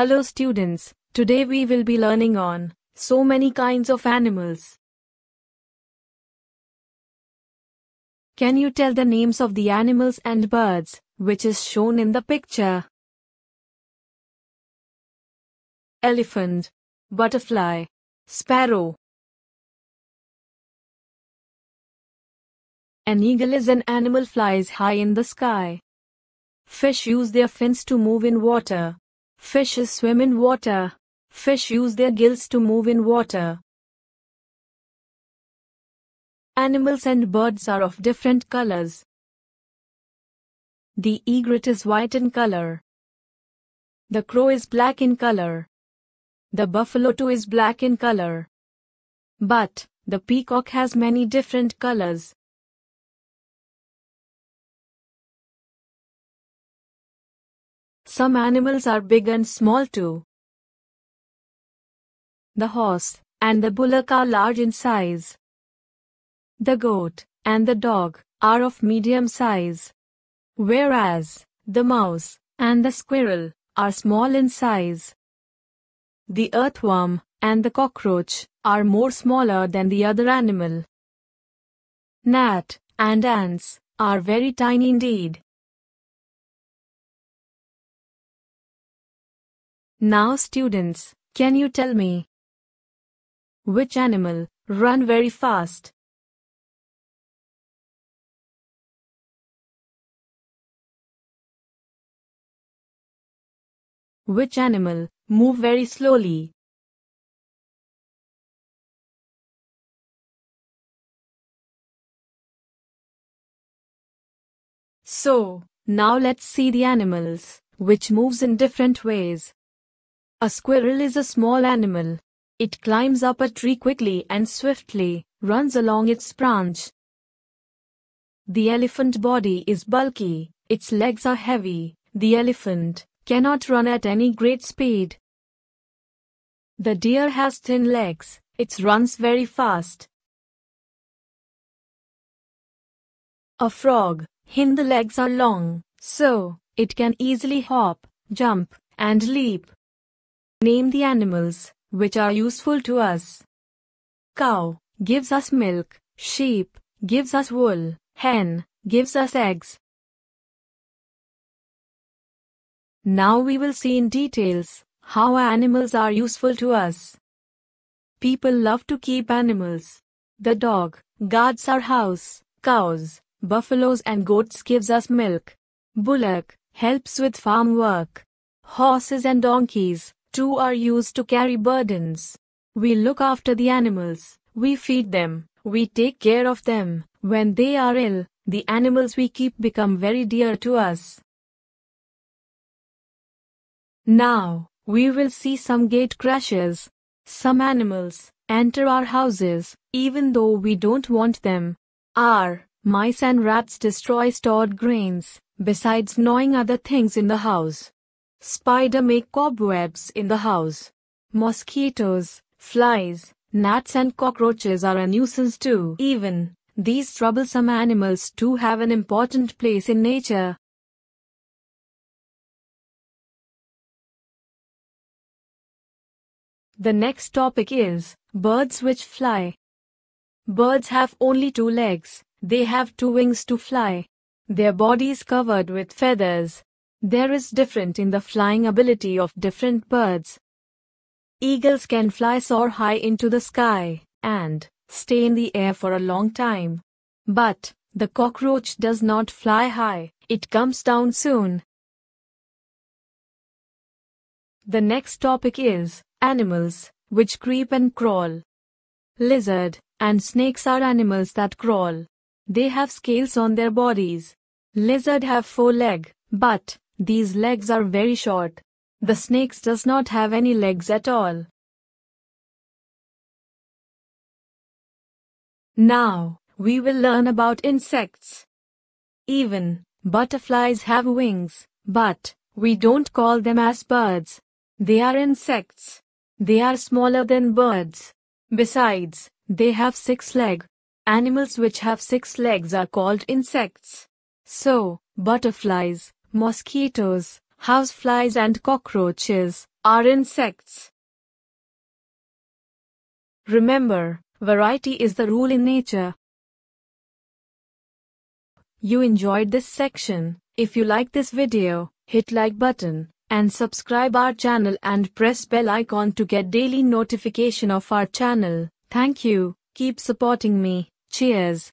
Hello students, today we will be learning on so many kinds of animals. Can you tell the names of the animals and birds, which is shown in the picture? Elephant, butterfly, sparrow. An eagle is an animal flies high in the sky. Fish use their fins to move in water. Fishes swim in water. Fish use their gills to move in water. Animals and birds are of different colors. The egret is white in color. The crow is black in color. The buffalo too is black in color. But, the peacock has many different colors. Some animals are big and small too. The horse and the bullock are large in size. The goat and the dog are of medium size. Whereas, the mouse and the squirrel are small in size. The earthworm and the cockroach are more smaller than the other animal. Gnat and ants are very tiny indeed. Now students, can you tell me which animal run very fast? Which animal move very slowly? So, now let's see the animals, which moves in different ways. A squirrel is a small animal. It climbs up a tree quickly and swiftly, runs along its branch. The elephant body is bulky, its legs are heavy, the elephant cannot run at any great speed. The deer has thin legs, it runs very fast. A frog, hind legs are long, so, it can easily hop, jump, and leap. Name the animals which are useful to us. Cow gives us milk, sheep gives us wool, hen gives us eggs. Now we will see in details how animals are useful to us. People love to keep animals. The dog guards our house, cows, buffaloes and goats gives us milk. Bullock helps with farm work. Horses and donkeys Two are used to carry burdens. We look after the animals, we feed them, we take care of them. When they are ill, the animals we keep become very dear to us. Now, we will see some gate crashes. Some animals enter our houses, even though we don't want them. Our mice and rats destroy stored grains, besides gnawing other things in the house. Spider make cobwebs in the house. Mosquitoes, flies, gnats and cockroaches are a nuisance too. Even, these troublesome animals too have an important place in nature. The next topic is birds which fly. Birds have only two legs. They have two wings to fly. Their bodies covered with feathers. There is different in the flying ability of different birds. Eagles can fly soar high into the sky and stay in the air for a long time. But the cockroach does not fly high, it comes down soon. The next topic is animals which creep and crawl. Lizard and snakes are animals that crawl. They have scales on their bodies. Lizard have four leg, but these legs are very short. The snakes does not have any legs at all. Now, we will learn about insects. Even, butterflies have wings, but, we don't call them as birds. They are insects. They are smaller than birds. Besides, they have six legs. Animals which have six legs are called insects. So, butterflies, mosquitoes, houseflies and cockroaches are insects. Remember, variety is the rule in nature. You enjoyed this section. If you like this video, hit like button and subscribe our channel and press bell icon to get daily notification of our channel. Thank you. Keep supporting me. Cheers.